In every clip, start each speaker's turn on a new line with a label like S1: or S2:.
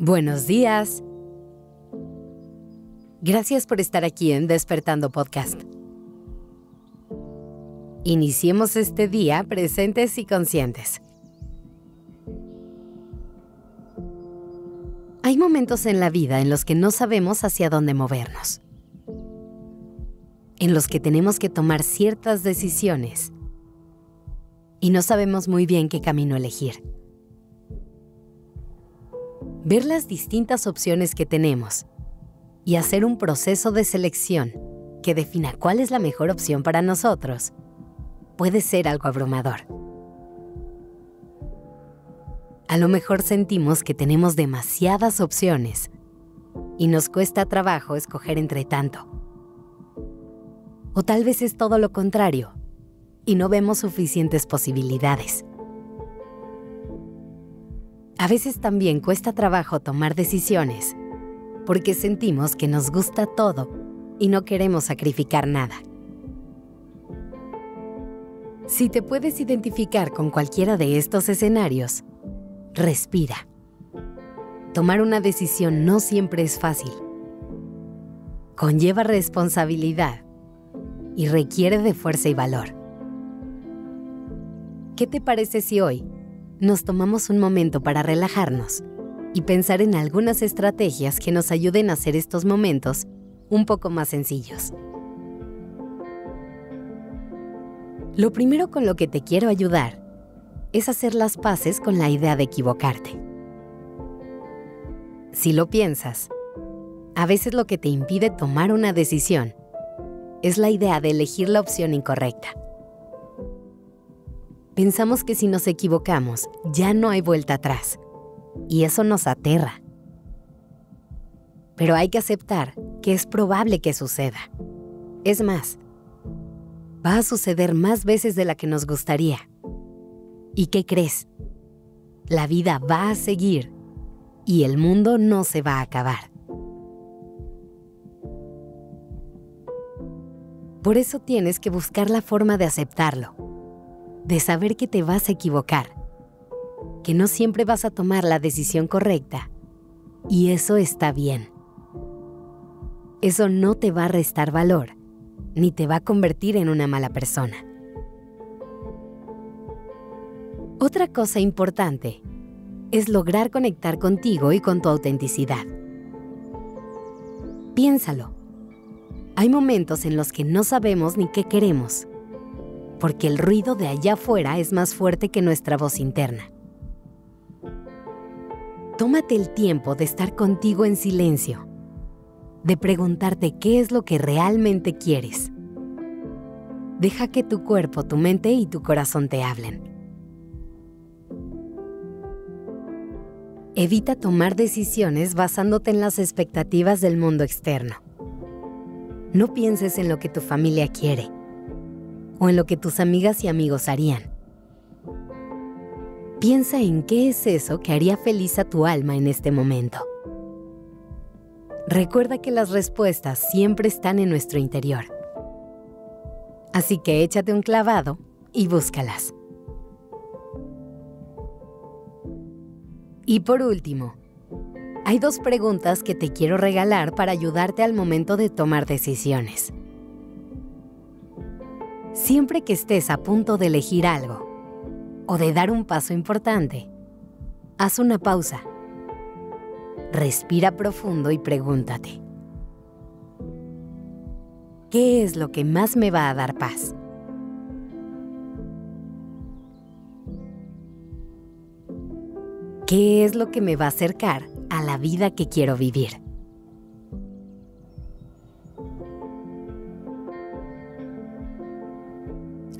S1: Buenos días. Gracias por estar aquí en Despertando Podcast. Iniciemos este día presentes y conscientes. Hay momentos en la vida en los que no sabemos hacia dónde movernos, en los que tenemos que tomar ciertas decisiones y no sabemos muy bien qué camino elegir ver las distintas opciones que tenemos y hacer un proceso de selección que defina cuál es la mejor opción para nosotros puede ser algo abrumador. A lo mejor sentimos que tenemos demasiadas opciones y nos cuesta trabajo escoger entre tanto. O tal vez es todo lo contrario y no vemos suficientes posibilidades. A veces también cuesta trabajo tomar decisiones porque sentimos que nos gusta todo y no queremos sacrificar nada. Si te puedes identificar con cualquiera de estos escenarios, respira. Tomar una decisión no siempre es fácil. Conlleva responsabilidad y requiere de fuerza y valor. ¿Qué te parece si hoy nos tomamos un momento para relajarnos y pensar en algunas estrategias que nos ayuden a hacer estos momentos un poco más sencillos. Lo primero con lo que te quiero ayudar es hacer las paces con la idea de equivocarte. Si lo piensas, a veces lo que te impide tomar una decisión es la idea de elegir la opción incorrecta pensamos que si nos equivocamos ya no hay vuelta atrás. Y eso nos aterra. Pero hay que aceptar que es probable que suceda. Es más, va a suceder más veces de la que nos gustaría. ¿Y qué crees? La vida va a seguir y el mundo no se va a acabar. Por eso tienes que buscar la forma de aceptarlo de saber que te vas a equivocar, que no siempre vas a tomar la decisión correcta, y eso está bien. Eso no te va a restar valor, ni te va a convertir en una mala persona. Otra cosa importante es lograr conectar contigo y con tu autenticidad. Piénsalo. Hay momentos en los que no sabemos ni qué queremos porque el ruido de allá afuera es más fuerte que nuestra voz interna. Tómate el tiempo de estar contigo en silencio, de preguntarte qué es lo que realmente quieres. Deja que tu cuerpo, tu mente y tu corazón te hablen. Evita tomar decisiones basándote en las expectativas del mundo externo. No pienses en lo que tu familia quiere o en lo que tus amigas y amigos harían. Piensa en qué es eso que haría feliz a tu alma en este momento. Recuerda que las respuestas siempre están en nuestro interior. Así que échate un clavado y búscalas. Y por último, hay dos preguntas que te quiero regalar para ayudarte al momento de tomar decisiones. Siempre que estés a punto de elegir algo o de dar un paso importante, haz una pausa. Respira profundo y pregúntate, ¿qué es lo que más me va a dar paz? ¿Qué es lo que me va a acercar a la vida que quiero vivir?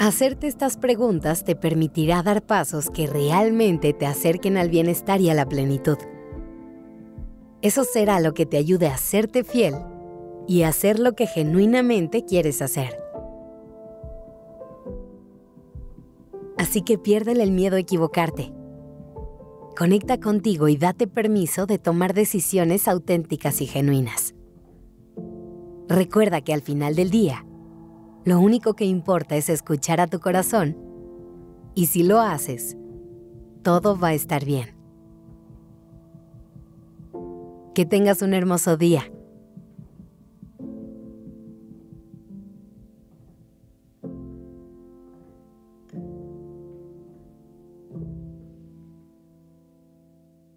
S1: Hacerte estas preguntas te permitirá dar pasos que realmente te acerquen al bienestar y a la plenitud. Eso será lo que te ayude a hacerte fiel y a hacer lo que genuinamente quieres hacer. Así que piérdele el miedo a equivocarte. Conecta contigo y date permiso de tomar decisiones auténticas y genuinas. Recuerda que al final del día, lo único que importa es escuchar a tu corazón y si lo haces, todo va a estar bien. Que tengas un hermoso día.